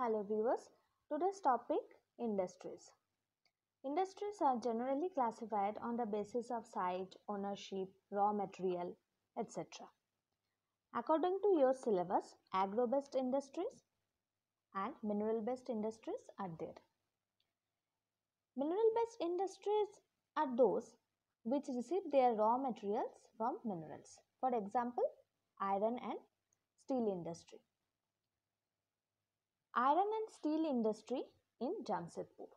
Hello viewers, today's topic industries. Industries are generally classified on the basis of site, ownership, raw material, etc. According to your syllabus, agro-based industries and mineral-based industries are there. Mineral-based industries are those which receive their raw materials from minerals. For example, iron and steel industry. Iron and steel industry in Jamshedpur.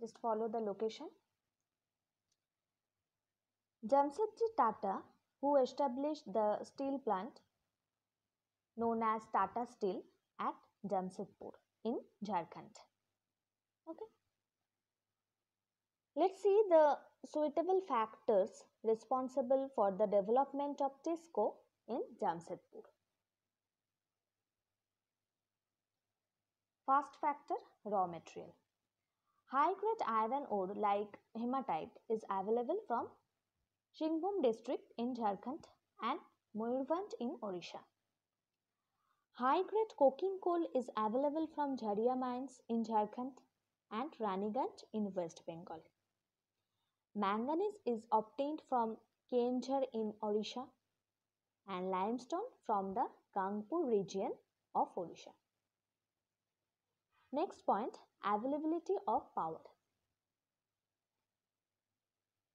Just follow the location. Jamshedji Tata, who established the steel plant known as Tata Steel at Jamshedpur in Jharkhand. Okay. Let's see the suitable factors responsible for the development of TISCO in Jamshedpur. First factor raw material. High grade iron ore like hematite is available from Singhbhum district in Jharkhand and Mayurbhanj in Orissa. High grade coking coal is available from Jharia mines in Jharkhand and Raniganj in West Bengal. Manganese is obtained from Keonjhar in Orissa and limestone from the Gangpur region of Odisha. Next point availability of power.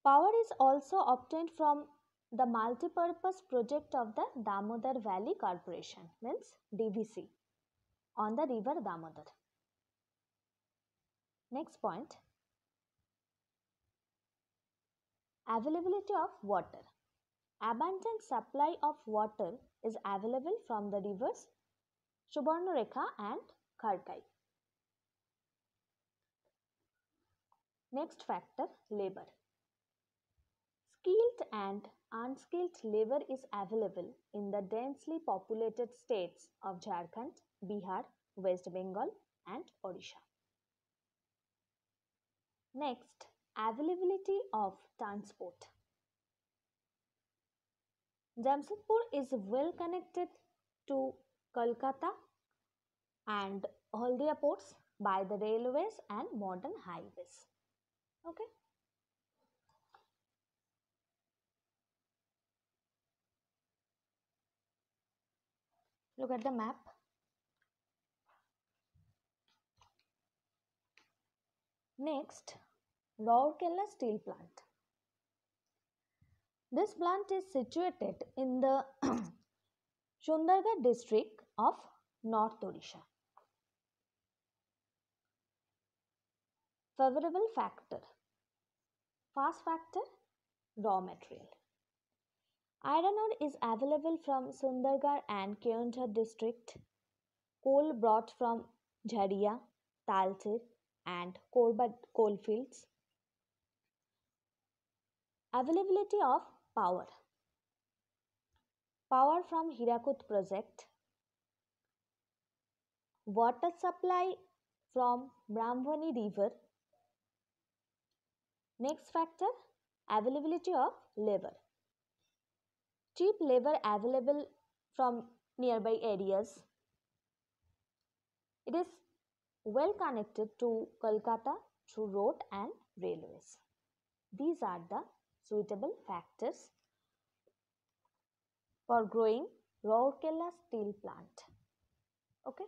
Power is also obtained from the multi-purpose project of the Damodar Valley Corporation means DVC on the river Damodar. Next point availability of water. Abundant supply of water is available from the rivers Subarnarekha and Kharkai. Next factor labor. Skilled and unskilled labor is available in the densely populated states of Jharkhand, Bihar, West Bengal and Odisha. Next, availability of transport. Jamshedpur is well connected to Kolkata and all the ports by the railways and modern highways. Okay. Look at the map. Next, Rourkela steel plant. This plant is situated in the Sundargarh district of North Odisha. Favorable factor. Fast factor, raw material. Iron ore is available from Sundargarh and Keonjhar district. Coal brought from Jharia, Talcher and Korba coalfields. Availability of power. Power from Hirakud project. Water supply from Brahmani river. Next factor availability of labor. Cheap labor available from nearby areas. It is well connected to Kolkata through road and railways. These are the suitable factors for growing Rourkela steel plant. Okay.